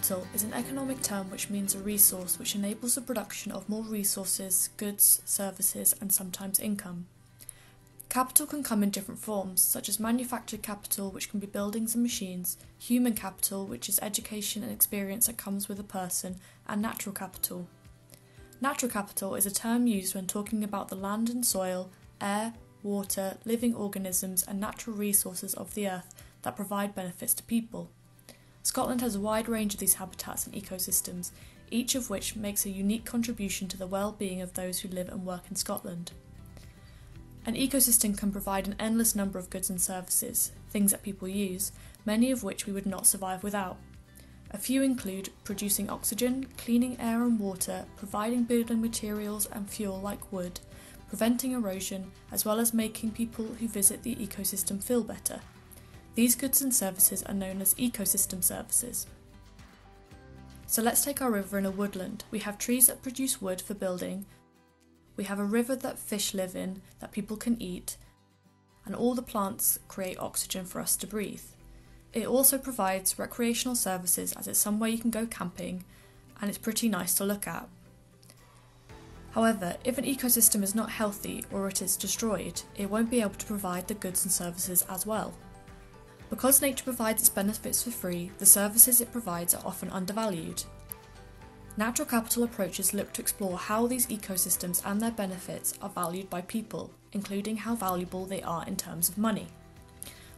capital is an economic term which means a resource which enables the production of more resources, goods, services, and sometimes income. Capital can come in different forms, such as manufactured capital, which can be buildings and machines, human capital, which is education and experience that comes with a person, and natural capital. Natural capital is a term used when talking about the land and soil, air, water, living organisms, and natural resources of the earth that provide benefits to people. Scotland has a wide range of these habitats and ecosystems, each of which makes a unique contribution to the well-being of those who live and work in Scotland. An ecosystem can provide an endless number of goods and services, things that people use, many of which we would not survive without. A few include producing oxygen, cleaning air and water, providing building materials and fuel like wood, preventing erosion, as well as making people who visit the ecosystem feel better. These goods and services are known as ecosystem services. So let's take our river in a woodland. We have trees that produce wood for building, we have a river that fish live in that people can eat, and all the plants create oxygen for us to breathe. It also provides recreational services as it's somewhere you can go camping and it's pretty nice to look at. However, if an ecosystem is not healthy or it is destroyed, it won't be able to provide the goods and services as well. Because nature provides its benefits for free, the services it provides are often undervalued. Natural capital approaches look to explore how these ecosystems and their benefits are valued by people, including how valuable they are in terms of money.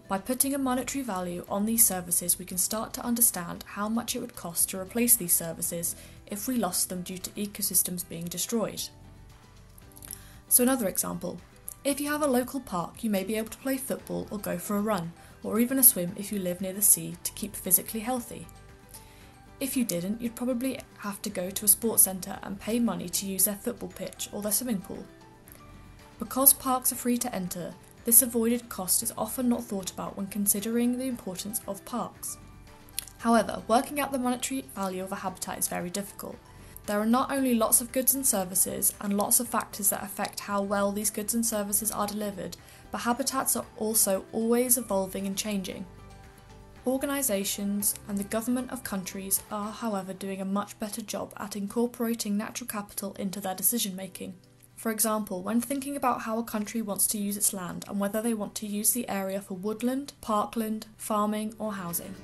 By putting a monetary value on these services, we can start to understand how much it would cost to replace these services if we lost them due to ecosystems being destroyed. So, another example if you have a local park, you may be able to play football or go for a run, or even a swim if you live near the sea to keep physically healthy. If you didn't, you'd probably have to go to a sports centre and pay money to use their football pitch or their swimming pool. Because parks are free to enter, this avoided cost is often not thought about when considering the importance of parks. However, working out the monetary value of a habitat is very difficult. There are not only lots of goods and services and lots of factors that affect how well these goods and services are delivered, but habitats are also always evolving and changing. Organisations and the government of countries are, however, doing a much better job at incorporating natural capital into their decision making. For example, when thinking about how a country wants to use its land and whether they want to use the area for woodland, parkland, farming, or housing.